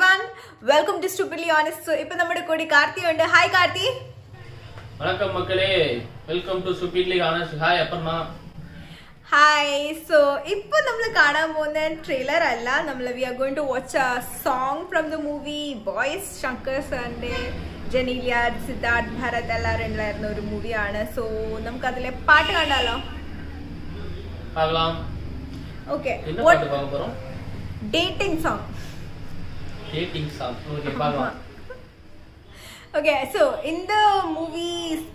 everyone welcome to stupidly honest so ഇപ്പൊ നമ്മുടെ കൂടി കാർത്തി ഉണ്ട് ഹായ് കാർത്തി வணக்கம் மக்களே welcome to stupidly honest hi Aparna hi so ഇപ്പൊ നമ്മൾ കാണാൻ പോകുന്ന ട്രെയിലർ അല്ല നമ്മൾ we are going to watch a song from the movie Boys Shankar സാറിന്റെ ജനീലിയ സിദ്ധാർത്ഥ് ഭരത് എല്ലാവരും ഉണ്ടായിരുന്ന ഒരു മൂവിയാണ് സോ നമുക്ക് അതിലെ പാട്ട് കണ്ടാലോ பார்க்கலாம் ഓക്കെ என்ன பாட்டு பார்க்க போறோம் dating song dating song okay பார்க்கலாம் ஓகே ஸோ இந்த மூவிஸ்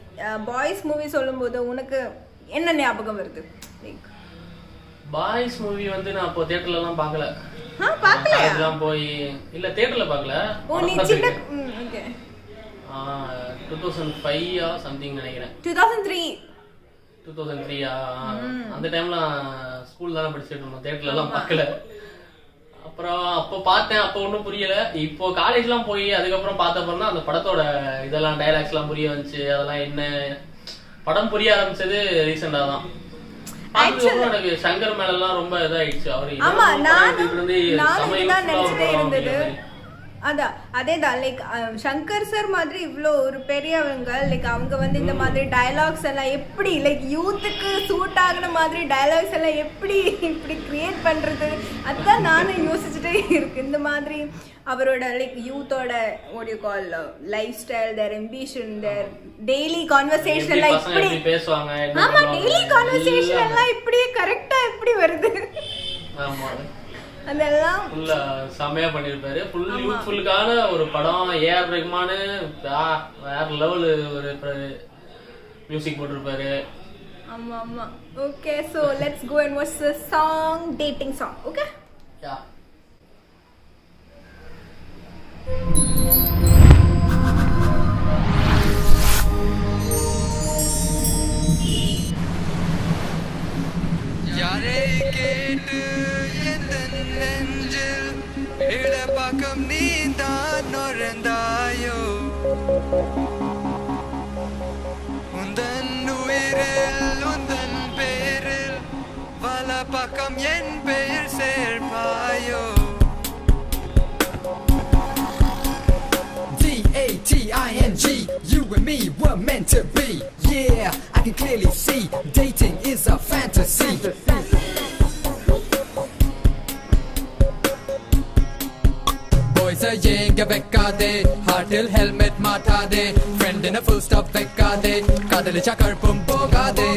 பாய்ஸ் மூவி சொல்லும்போது உனக்கு என்ன ஞாபகம் வருது? லைக் பாய்ஸ் மூவி வந்து நான் அப்போ தியேட்டர்ல எல்லாம் பார்க்கல. ஆ பார்க்கலையா? எல்லாம் போய் இல்ல தியேட்டர்ல பார்க்கல. ஓ நீ சின்ன okay two thousand five something நினைக்கிறேன். Two thousand three two thousand த்ரீயா அந்த டைம்ல ஸ்கூல் தானே படிச்சுட்டு இருந்தோம். தியேட்டர்ல எல்லாம் பார்க்கல. அப்புறம் அப்போ பார்த்தேன் அப்போ ஒன்றும் புரியல. இப்போ காலேஜ்லாம் போய் அதுக்கப்புறம் பார்த்தப்பறம் தான் அந்த படத்தோட இதெல்லாம் டைலாக்ஸ் எல்லாம் புரிய வந்துச்சு. அதெல்லாம் என்ன? படம் புரிய ஆரம்பிச்சது ரீசெண்டா தான். எனக்கு சங்கர் மேல எல்லாம் ரொம்ப இதாயிடுச்சு. அவரு நானும் நானும் நினைச்சிட்டே இருந்தது. அப்படிங்கிற அதான் அதேதான் லைக் சங்கர் சார் மாதிரி இவ்வளோ ஒரு பெரியவங்க லைக் அவங்க வந்து இந்த மாதிரி டயலாக்ஸ் எல்லாம் எப்படி லைக் யூத்துக்கு சூட் ஆகுன மாதிரி டயலாக்ஸ் எல்லாம் எப்படி இப்படி கிரியேட் பண்றது? அதுதான் நானும் யோசிச்சுட்டே இருக்கு. இந்த மாதிரி அவரோட லைக் யூத்தோட ஒரு கால் lifestyle their ambition their daily conversation எல்லாம் இப்படி பேசுவாங்க ஆமா டெய்லி கான்வர்சேஷன் எல்லாம் இப்படியே கரெக்டா எப்படி வருது? ஆமா. அதெல்லாம் ஃபுல்லா செமையா பண்ணிருப்பாரு ஃபுல் யூத்ஃபுல்லுக்கான ஒரு படம். ஏஆர் ரஹ்மானு வேற லெவல் ஒரு மியூசிக் போட்டிருப்பாரு. ஆமா ஆமா. Okay so let's go and watch the song dating song okay yeah யாரை கேட்டு நெஞ்சில் இடப்பாக்கம் நீ தான் நுழைந்தாயோ உந்தன் உயிரில் உந்தன் பேரில் வல பக்கம் என் பெயர் சேர்ப்பாயோ D-A-T-I-N-G, you and me were meant to be. Yeah, I can clearly see dating is a fantasy. വെക്കാതെ ഹാർട്ടിൽ ഹെൽമെറ്റ് മാറ്റാതെ ഫ്രണ്ടിന് ഫുൾ സ്റ്റോപ്പ് വെക്കാതെ കതളിച്ച കഴുപ്പും പോകാതെ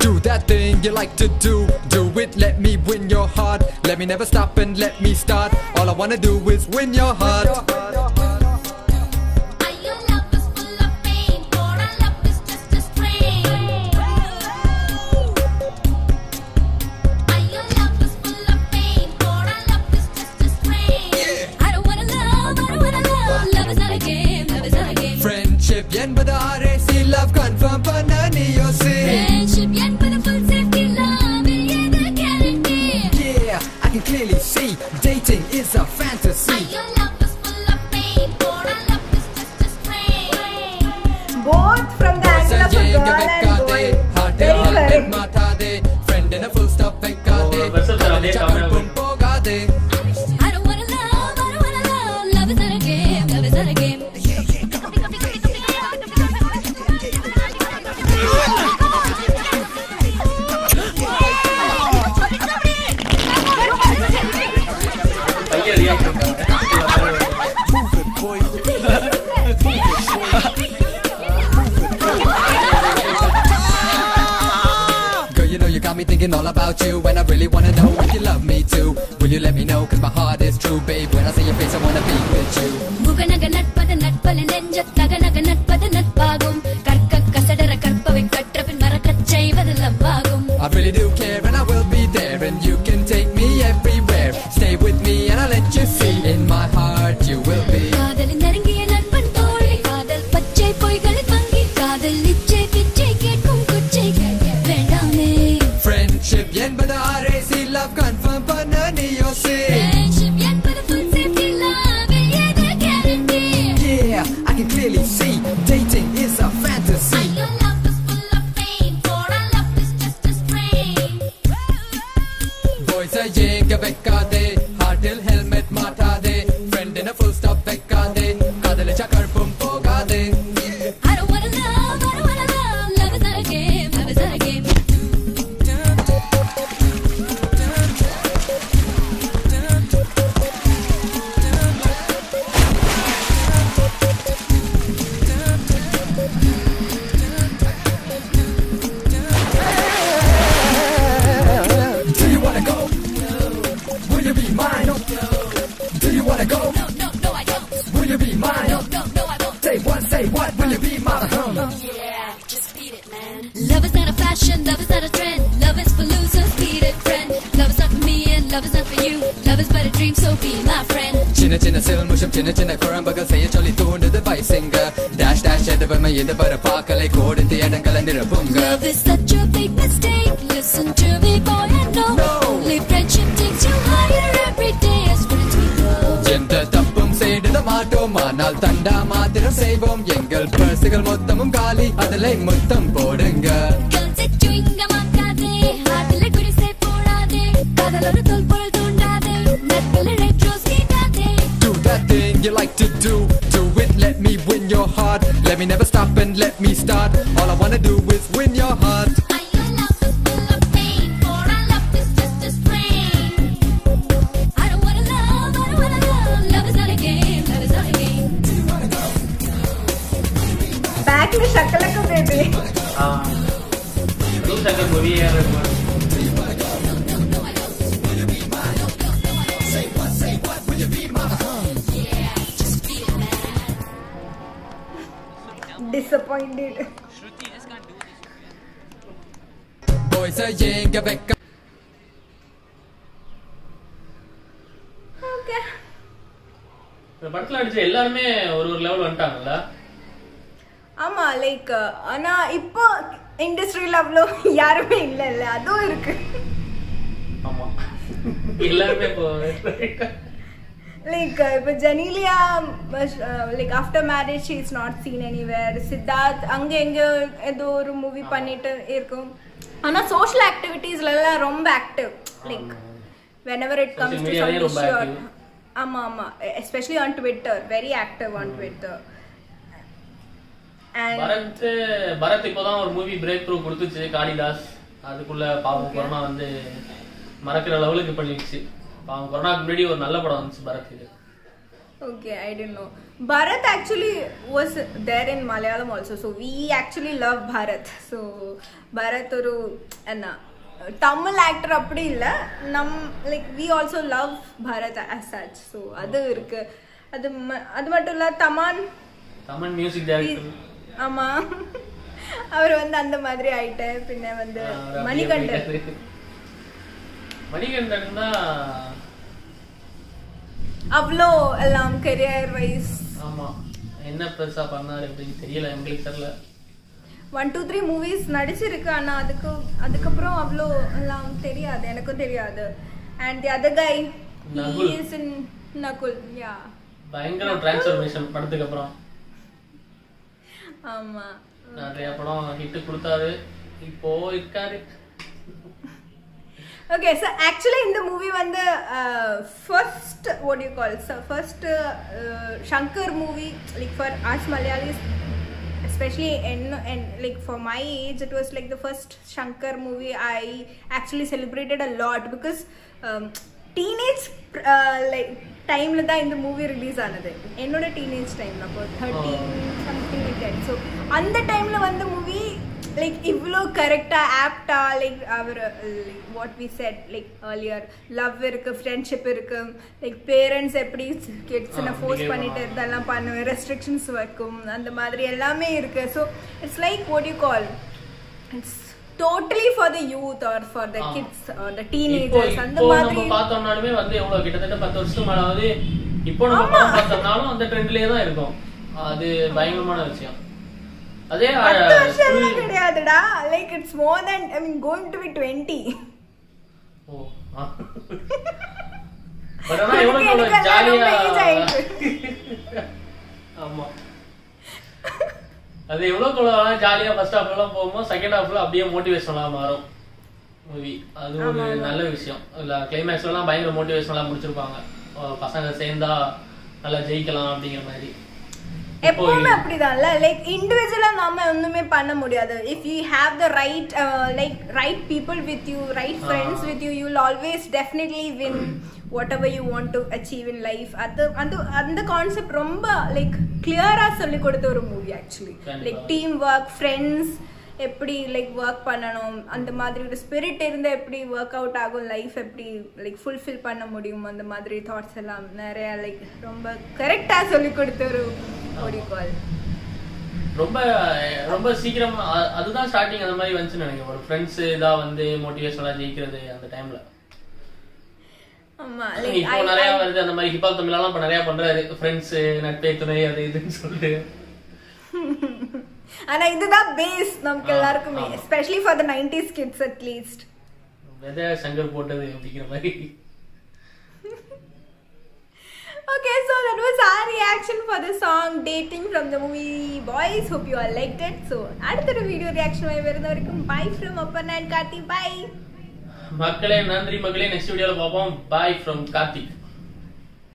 Do that thing you like to do, do it, let me win your heart. Let me never stop and let me start. All I wanna do is win your heart. Me thinking all about you And I really wanna know if you love me too. Will you let me know, cause my heart is true Babe, when I see your face I wanna be with you to be my hum. Yeah, just beat it, man. Love is not a fashion, love is not a trend. Love is for losers, be the friend. Love is not for me and love is not for you. Love is but a dream, so be my friend. சின்ன சின்ன சிவன் முஷம் சின்ன சின்ன குழம்புகள் செய்ய சொல்லி தூண்டுது பைசிங்க dash dash எதுவுமே எதுவரை பார்க்கலை கோடுந்து இடங்களை நிரப்புங்க Love is such a you like to do. Do it, let me win your heart. Let me never stop and let me start. All I wanna do is win your heart. I your love is full of pain. For our love is baby Shankar movie A R Rahman disappointed Boys are எங்க வெக்க okay இந்த படத்துல அடிச்ச எல்லாருமே ஒரு ஒரு level வந்துட்டாங்கல்ல ஆமா like ஆனா இப்போ இண்டஸ்ட்ரியில அவ்வளோ யாருமே இல்ல இல்ல அதுவும் இருக்கு. ஆமா. எல்லாருமே இப்போ லைக் இப்போ Genelia like after marriage she is not seen anywhere Siddharth அங்க எங்க ஏதோ ஒரு மூவி பண்ணிட்டு இருக்கும். ஆனா சோஷியல் ஆக்டிவிட்டீஸ்ல எல்லாம் ரொம்ப active like whenever it comes Social to media லயே something ரொம்ப sure. active. ஆமா ஆமா. Especially on Twitter very active on Twitter and Bharath Bharath இப்போதான் ஒரு மூவி பிரேக் த்ரூ கொடுத்துச்சு. காளிதாஸ். அதுக்குள்ள பாவம் கொரோனா வந்து மறக்கிற லெவலுக்கு பண்ணிடுச்சு. பாவம் கொரோனாக்கு முன்னாடி ஒரு நல்ல படம் வந்துச்சு பரத்துக்கு Okay, I didn't know. Bharat actually was there in Malayalam also. So we actually love Bharat. So Bharat ஒரு என்ன தமிழ் ஆக்டர் அப்படி இல்ல. நம் like we also love Bharath as such. So அது இருக்கு. அது அது மட்டும் இல்ல தமான். தமிழ் மியூசிக் டைரக்டர் ஆமா. அவர் வந்து அந்த மாதிரி ஆயிட்டார். பின்ன வந்து மணிகண்டன். மணிகண்டன் தான் அவ்வளோ எல்லாம் கெரியர் வைஸ் ஆமா. என்ன பெருசா பண்ணாரு அப்படின்னு தெரியல எங்களுக்கு தெரியல. ஒன் டூ த்ரீ மூவிஸ் நடிச்சிருக்கு ஆனா அதுக்கு அதுக்கப்புறம் அவ்வளோ எல்லாம் தெரியாது எனக்கும் தெரியாது. And the other guy. Is in Nakul yeah பயங்கர டிரான்ஸ்ஃபர்மேஷன் படத்துக்கு அப்புறம். ஆமா. நிறைய படம் ஹிட் கொடுத்தாரு. இப்போ இருக்காரு. ஓகே ஸோ ஆக்சுவலி இந்த மூவி வந்து first what you call first Shankar movie like for arts Malayalis especially in, in like for my age it was like the first shankar movie i actually celebrated a lot because um, teenage uh, like டைம்ல தான் இந்த movie release ஆனது என்னோட teenage டைம்ல அப்போ thirteen something like that so அந்த டைம்ல வந்த மூவி லைக் இவ்வளோ கரெக்டாக ஆப்டா like our like what we said like earlier love இருக்கு ஃப்ரெண்ட்ஷிப் இருக்கு. லைக் பேரண்ட்ஸ் எப்படி கிட்ஸ்னை ஃபோர்ஸ் பண்ணிட்டு. இதெல்லாம் பண்ணுவேன் ரெஸ்ட்ரிக்ஷன்ஸ் வைக்கும் அந்த மாதிரி எல்லாமே இருக்கு. So it's like what you call it's totally for the youth or for the. Kids or the teenagers அந்த மாதிரி நம்ம பார்த்தோம்னாலுமே வந்து எவ்வளவு? கிட்டத்தட்ட பத்து வருஷத்துக்கு மேலாவது இப்போ நம்ம பார்த்தோம்னாலும் அந்த ட்ரெண்ட்லயே தான் இருக்கும். அது பயங்கரமான விஷயம். அதே பத்து வருஷம் கிடையாதுடா. Like it's more than I mean going to be twenty O but ஆனா எவ்வளவு ஜாலியா. ஆமா. அது எவ்வளவு எவ்வளவு ஜாலியா ஃபர்ஸ்ட் ஹாஃப் எல்லாம் போகும்போது செகண்ட் ஹாஃப்ல அப்படியே மோட்டிவேஷனலா மாறும். மூவி அது ஒரு. நல்ல விஷயம். இல்ல கிளைமேக்ஸ்ல எல்லாம் பயங்கர மோட்டிவேஷனலா முடிச்சிருப்பாங்க. பசங்க சேர்ந்தா நல்லா ஜெயிக்கலாம் அப்படிங்கிற மாதிரி. எப்பவுமே அப்படிதான்ல லைக் இண்டிவிஜுவலா நாம ஒண்ணுமே பண்ண முடியாது if you have the right like right people with you right. Friends with you you will always definitely win whatever you want to achieve in life அது அந்த அந்த கான்செப்ட் ரொம்ப லைக் கிளியரா சொல்லி கொடுத்த ஒரு movie actually. Like team work friends எப்படி like work பண்ணணும் அந்த மாதிரி ஒரு ஸ்பிரிட் இருந்தா எப்படி ஒர்க் அவுட் ஆகும் லைஃப் எப்படி லைக் ஃபுல்ஃபில் பண்ண முடியும் அந்த மாதிரி தாட்ஸ் எல்லாம் நிறைய லைக் ரொம்ப கரெக்டா சொல்லி கொடுத்த ஒரு ரொம்ப ரொம்ப சீக்கிரம் அதுதான் ஸ்டார்டிங் அந்த மாதிரி வந்துச்சுன்னு நினைக்கிறேன். ஒரு ஃப்ரெண்ட்ஸ் இதா வந்து மோட்டிவேஷனலா ஜெயிக்கிறது அந்த டைம்ல ஆமா இப்போ நிறைய வருது. அந்த மாதிரி ஹிப்ஹாப் தமிழ் எல்லாம் நிறைய பண்றாரு. ஃப்ரெண்ட்ஸ் நட்பே துணை அது இதுன்னு சொல்லிட்டு. ஆனா இதுதான் பேஸ் நமக்கு எல்லாருக்குமே. Especially for the 90s kids at least விதை சங்கர் போட்டது அப்படிங்கிற மாதிரி. Okay, so that was our reaction for the song Dating from the movie Boys. Hope you all liked it. So, அடுத்த வீடியோ ரியாக்ஷன் வருന്ന வரைக்கும் பை ஃப்ரம் அப்பன் and Karthi bye மக்களே நன்றி மக்களே நெக்ஸ்ட் வீடியோல பார்ப்போம் பாய் ஃப்ரம் கார்த்திக்